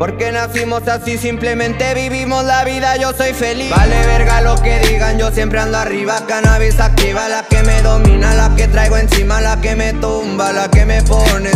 Porque nacimos así, simplemente vivimos la vida, yo soy feliz. Vale verga lo que digan, yo siempre ando arriba. Cannabis activa, la que me domina, la que traigo encima La que me tumba, la que me pone